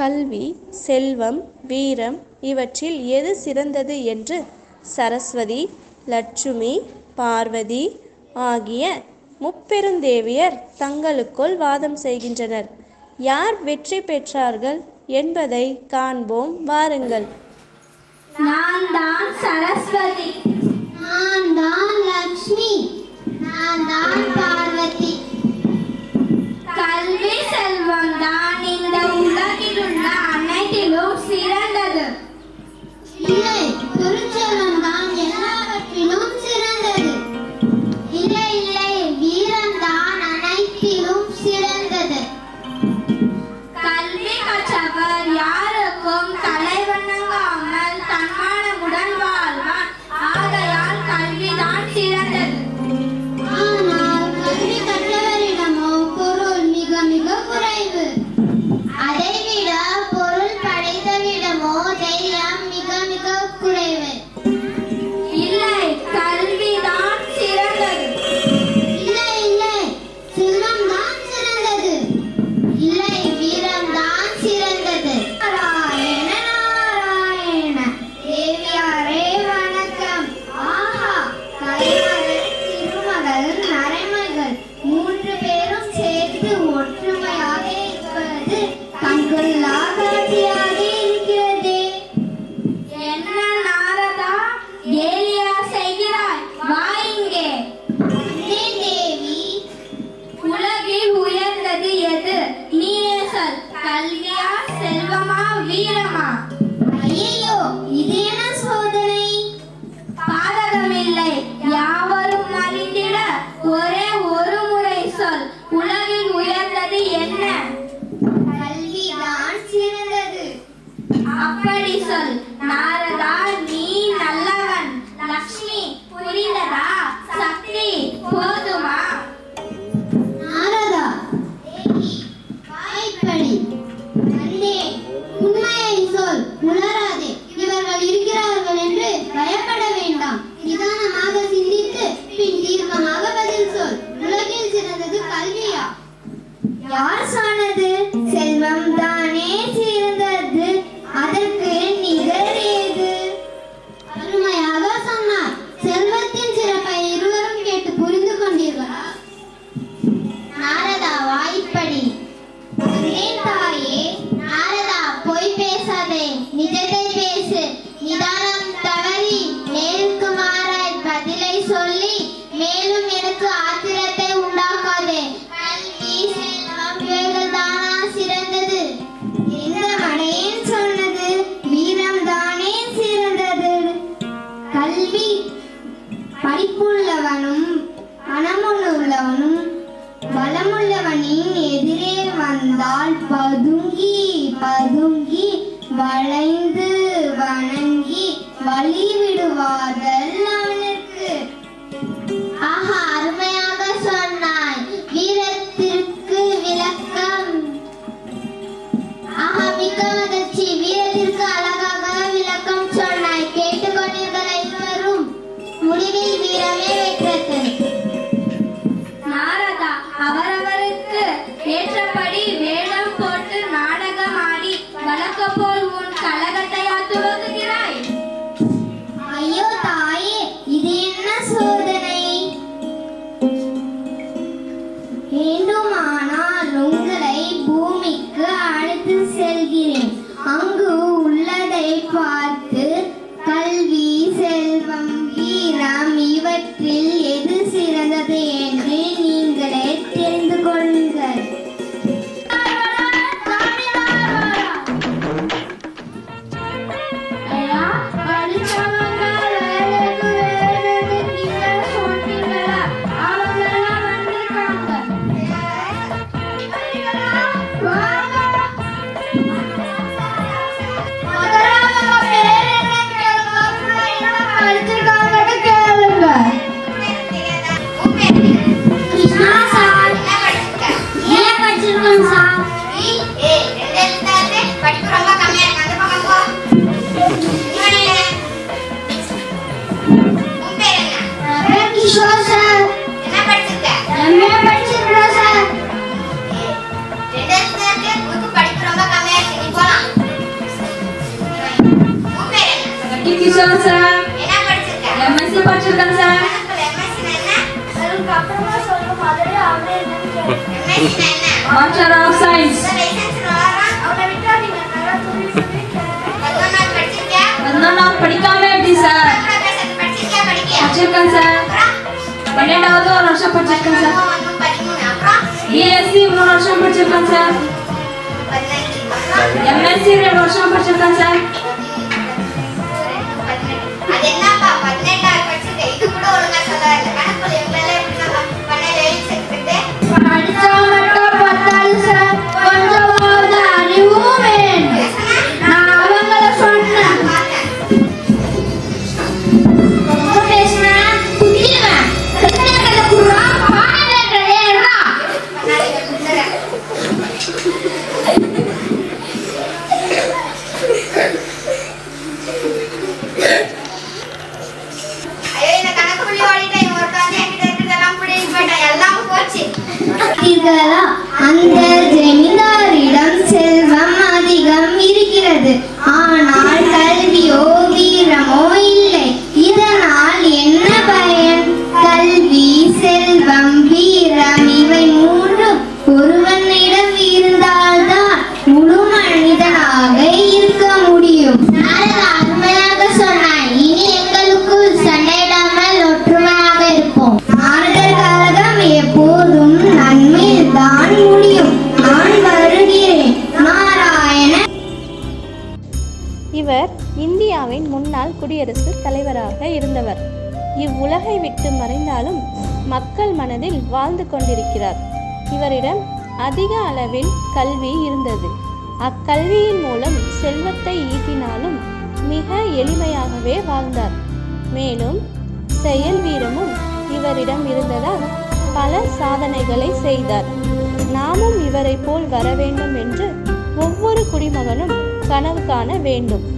கல்வி செல்வம் வீரம் இவற்றில் எது சிறந்தது என்று சரஸ்வதி லட்சுமி பார்வதி ஆகிய முப்பெருந்தேவியர் தங்களுக்குள் வாதம் செய்கின்றனர். யார் வெற்றி பெற்றார்கள் என்பதை காண்போம் வாருங்கள். நான் தான் சரஸ்வதி. நான் தான் 你当然 அழகு செல்கிறேன் அங்கு கிஷோர் சார் என்ன படிச்சிருக்க எம்எஸ்சி படிச்சிருக்கேன் சார். எம்எஸ்சி என்ன? அதுக்கு அப்புறமா சொல்லும் முதல்ல அவரே என்னன்னு Bachelor of Science. வந்தோம் படிக்காம எப்படி சார் படிச்சிருக்கேன் சார் பன்னெண்டாவது ஒரு வருஷம் படிச்சிருக்கேன் சார் பிஎஸ்சி மூணு வருஷம் படிச்சிருக்கேன் சார் எம்எஸ்சி ரெண்டு வருஷம் படிச்சிருக்கேன் சார் பார்த்தீர்களா அந்த ஜமீன்தாரிடம் செல்வம் அதிகம் இருக்கிறது. முன்னாள் குடியரசுத் தலைவராக இருந்தவர். இவ்வுலகை விட்டு மறைந்தாலும் மக்கள் மனதில் வாழ்ந்து கொண்டிருக்கிறார். இவரிடம் அதிக அளவில் கல்வி இருந்தது. அக்கல்வியின் மூலம் செல்வத்தை ஈட்டினாலும் மிக எளிமையாகவே வாழ்ந்தார். மேலும் செயல் வீரமும் இவரிடம் இருந்ததால் பல சாதனைகளை செய்தார். நாமும் இவரை போல் வர வேண்டும் என்று ஒவ்வொரு குடிமகனும் கனவு காண வேண்டும்.